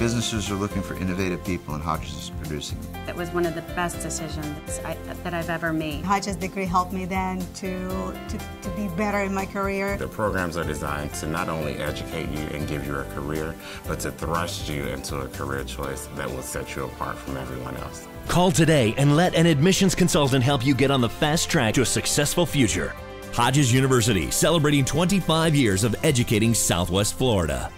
Businesses are looking for innovative people, and Hodges is producing them. That was one of the best decisions I, that I've ever made. Hodges degree helped me then to, to, to be better in my career. The programs are designed to not only educate you and give you a career, but to thrust you into a career choice that will set you apart from everyone else. Call today and let an admissions consultant help you get on the fast track to a successful future. Hodges University, celebrating 25 years of educating Southwest Florida.